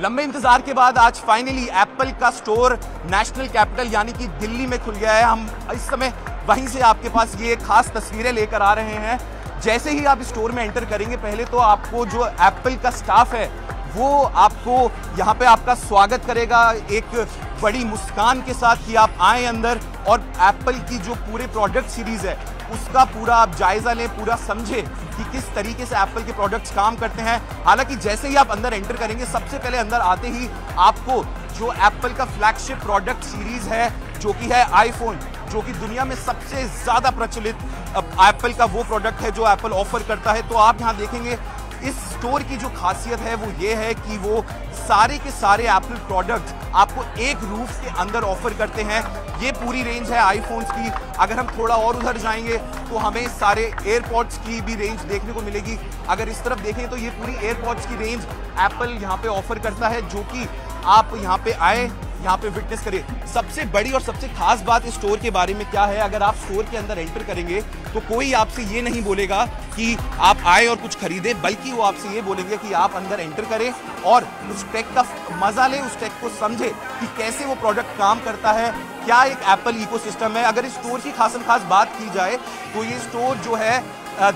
लंबे इंतज़ार के बाद आज फाइनली एप्पल का स्टोर नेशनल कैपिटल यानी कि दिल्ली में खुल गया है। हम इस समय वहीं से आपके पास ये खास तस्वीरें लेकर आ रहे हैं। जैसे ही आप स्टोर में एंटर करेंगे, पहले तो आपको जो एप्पल का स्टाफ है वो आपको यहाँ पे आपका स्वागत करेगा। एक बड़ी मुस्कान के साथ कि आप आए अंदर और एप्पल की जो पूरे प्रोडक्ट सीरीज़ है, उसका पूरा आप जायजा लें, पूरा समझे कि किस तरीके से एप्पल के प्रोडक्ट्स काम करते हैं। हालाँकि जैसे ही आप अंदर एंटर करेंगे, सबसे पहले अंदर आते ही आपको जो एप्पल का फ्लैगशिप प्रोडक्ट सीरीज़ है, जो कि है आईफोन जो कि दुनिया में सबसे ज़्यादा प्रचलित एप्पल का वो प्रोडक्ट है जो एप्पल ऑफ़र करता है तो आप यहाँ देखेंगे इस स्टोर की जो खासियत है, वो ये है कि वो सारे के सारे एप्पल प्रोडक्ट आपको एक रूफ के अंदर ऑफ़र करते हैं। ये पूरी रेंज है आईफोन्स की। अगर हम थोड़ा और उधर जाएँगे तो हमें सारे एयरपॉड्स की भी रेंज देखने को मिलेगी। अगर इस तरफ़ देखें तो ये पूरी एयरपॉड्स की रेंज एप्पल यहाँ पे ऑफ़र करता है, जो कि आप यहाँ पे आए यहाँ पे विटनेस करें सबसे बड़ी और सबसे खास बात इस स्टोर के बारे में क्या है? अगर आप स्टोर के अंदर एंटर करेंगे तो कोई आपसे ये नहीं बोलेगा कि आप आए और कुछ खरीदें, बल्कि वो आपसे ये बोलेंगे कि आप अंदर एंटर करें और उस टेक का मज़ा लें, उस टेक को समझे कि कैसे वो प्रोडक्ट काम करता है, क्या एक एप्पल इकोसिस्टम है। अगर इस स्टोर की खास खास बात की जाए तो ये स्टोर जो है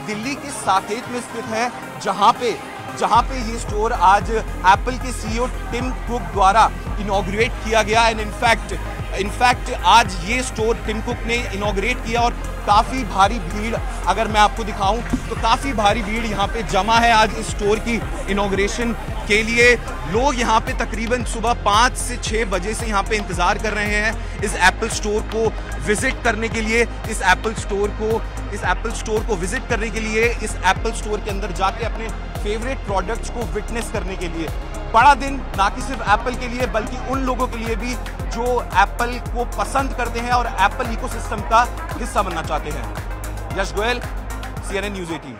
दिल्ली के साकेत में स्थित है, जहाँ पे जहाँ पे ये स्टोर आज एप्पल के सीईओ टिम कुक द्वारा इनोग्रेट किया गया एंड इनफैक्ट इनफैक्ट आज ये स्टोर टिम कुक ने इनोग्रेट किया और काफ़ी भारी भीड़, अगर मैं आपको दिखाऊँ तो काफ़ी भारी भीड़ यहाँ पे जमा है आज इस स्टोर की इनोग्रेशन के लिए। लोग यहाँ पे तकरीबन सुबह पाँच से छः बजे से यहाँ पे इंतज़ार कर रहे हैं इस एप्पल स्टोर को विज़िट करने के लिए। इस एप्पल स्टोर को, इस एप्पल स्टोर को विज़िट करने के लिए, इस एप्पल स्टोर के अंदर जाके अपने फेवरेट प्रोडक्ट्स को विटनेस करने के लिए। बड़ा दिन, ना कि सिर्फ़ एप्पल के लिए, बल्कि उन लोगों के लिए भी जो एप्पल को पसंद करते हैं और एप्पल इकोसिस्टम का हिस्सा बनना चाहते हैं। Yash Goyal C news eighteen